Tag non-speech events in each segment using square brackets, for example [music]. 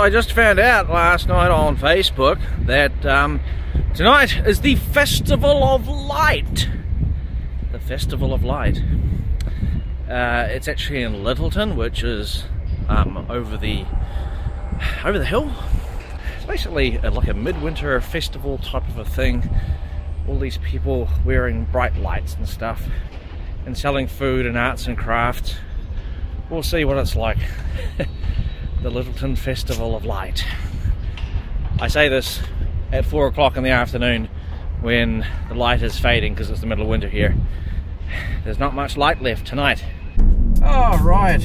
I just found out last night on Facebook that um, tonight is the Festival of Light. The Festival of Light. Uh, it's actually in Lyttelton, which is um, over the over the hill. It's basically like a midwinter festival type of a thing. All these people wearing bright lights and stuff, and selling food and arts and crafts. We'll see what it's like. [laughs] the Lyttelton Festival of Light. I say this at four o'clock in the afternoon when the light is fading because it's the middle of winter here. There's not much light left tonight. Oh, right.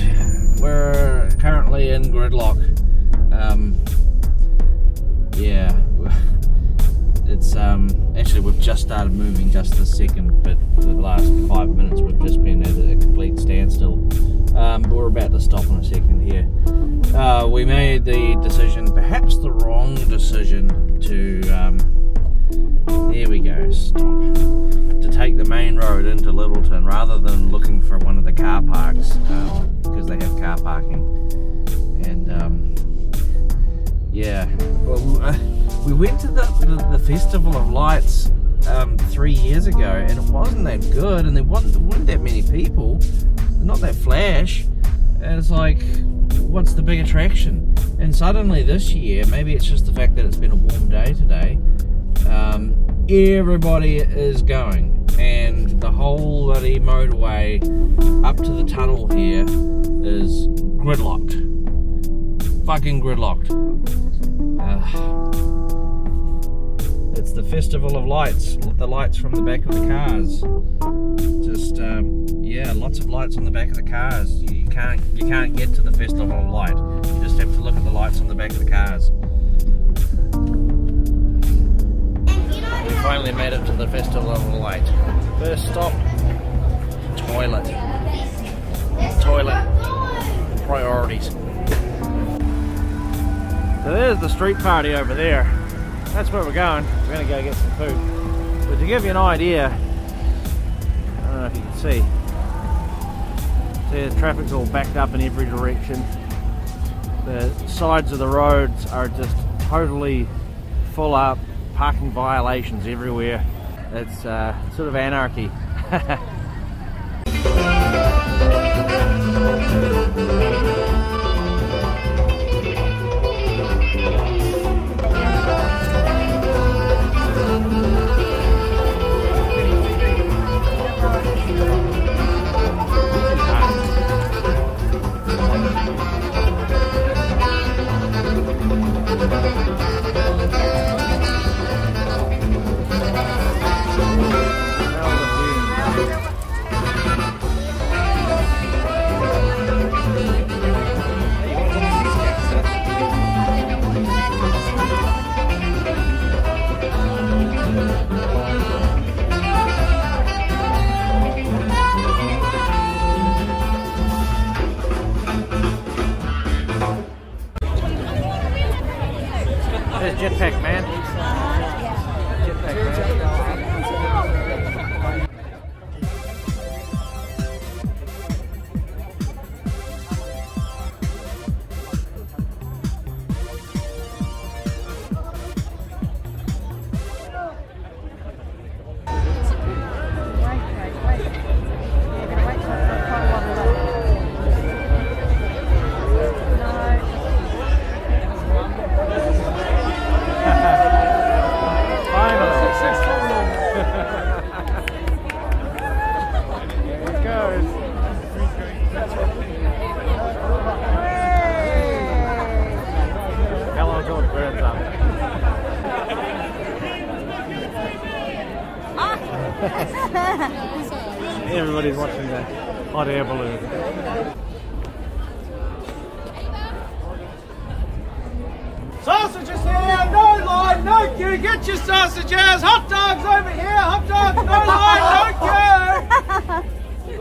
We're currently in gridlock. Um, yeah. [laughs] It's um, actually we've just started moving just this second, but the last five minutes we've just been at a complete standstill. Um, but we're about to stop in a second here. Uh, we made the decision, perhaps the wrong decision, to um, there we go, stop, to take the main road into Lyttelton rather than looking for one of the car parks um, because they have car parking. And um, yeah, well, uh, we went to the, the, the Festival of Lights um, three years ago, and it wasn't that good, and there wasn't, there weren't that many people, not that flash. And it's like, what's the big attraction? And suddenly this year, maybe it's just the fact that it's been a warm day today, um, everybody is going, and the whole bloody motorway up to the tunnel here is gridlocked. Fucking gridlocked. Uh, Festival of Lights, the lights from the back of the cars. Just, um, yeah, lots of lights on the back of the cars. You can't, you can't get to the Festival of Light. You just have to look at the lights on the back of the cars. We finally made it to the Festival of Light. First stop, toilet. Toilet priorities. So there's the street party over there. That's where we're going. We're to go get some food. But to give you an idea, I don't know if you can see, see the traffic's all backed up in every direction. The sides of the roads are just totally full up, parking violations everywhere. It's uh, sort of anarchy. [laughs] Jetpack Man. Everybody's watching the hot air balloon. Sausages here, no line, no queue. Get your sausages. Hot dogs over here. Hot dogs, no line, no queue.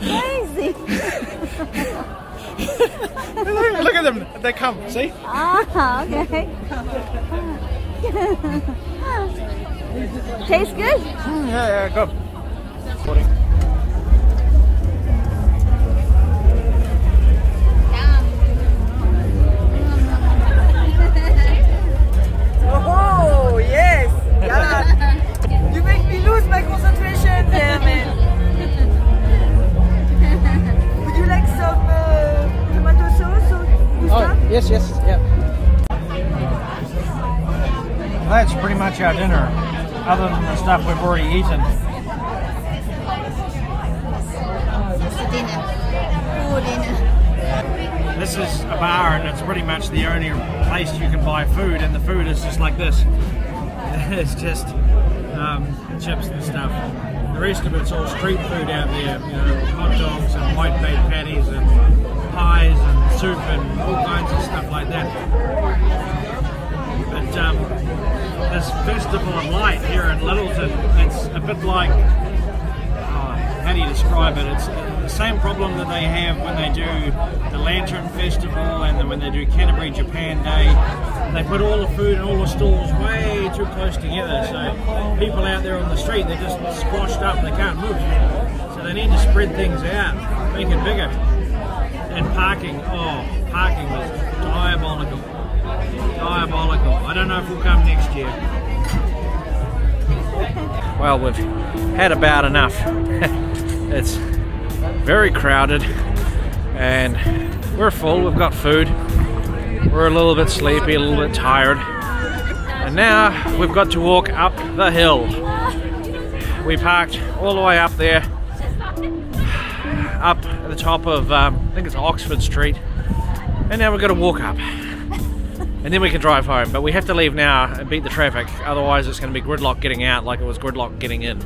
Crazy. [laughs] Look at them. They come. See? Ah, okay. [laughs] Tastes good? Mm, yeah, yeah, good. [laughs] Oh, yes! [laughs] You make me lose my concentration. Would you like some uh, tomato sauce oh, Yes, yes, yeah. That's pretty much our dinner other than the stuff we've already eaten. This is a bar, and it's pretty much the only place you can buy food, and the food is just like this. [laughs] It's just um, chips and stuff. The rest of it's all street food out there, you know, hot dogs and whitebait patties and pies and soup and all kinds of stuff like that. But um, this Festival of Light here in Lyttelton, it's a bit like oh, how do you describe it? It's the same problem that they have when they do the Lantern Festival and then when they do Canterbury Japan Day. They put all the food and all the stalls way too close together, so people out there on the street they're just squashed up. They can't move. So they need to spread things out, make it bigger. And parking, oh, parking was diabolical, diabolical. I don't know if we'll come next year. Well, we've had about enough. [laughs] it's very crowded and we're full. We've got food. We're a little bit sleepy, a little bit tired. And now we've got to walk up the hill. We parked all the way up there, [sighs] up at the top of, um, I think it's Oxford Street. And now we've got to walk up. And then we can drive home. But we have to leave now and beat the traffic. Otherwise, it's going to be gridlock getting out like it was gridlock getting in.